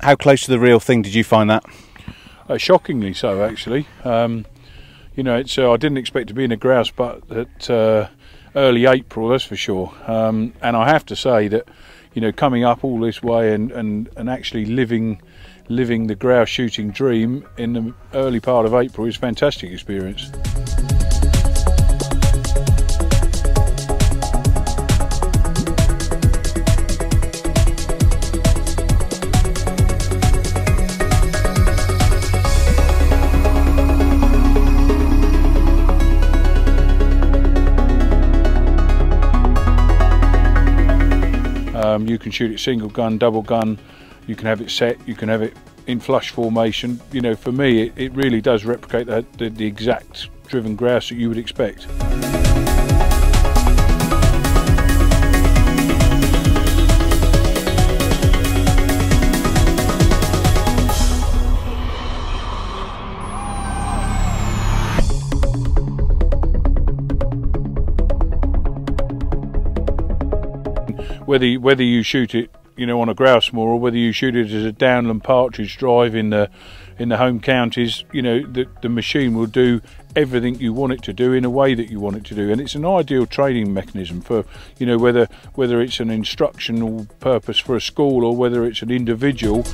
How close to the real thing did you find that? Uh, shockingly so, actually. Um, you know, it's uh, I didn't expect to be in a grouse, but at uh, early April, that's for sure. Um, and I have to say that, you know, coming up all this way and, and, and actually living living the grouse shooting dream in the early part of April is a fantastic experience. Um, you can shoot it single gun, double gun. You can have it set. You can have it in flush formation. You know, for me, it, it really does replicate the, the, the exact driven grouse that you would expect. Whether you, whether you shoot it you know on a grouse moor or whether you shoot it as a downland partridge drive in the in the home counties you know the, the machine will do everything you want it to do in a way that you want it to do. And it's an ideal training mechanism for you know whether whether it's an instructional purpose for a school or whether it's an individual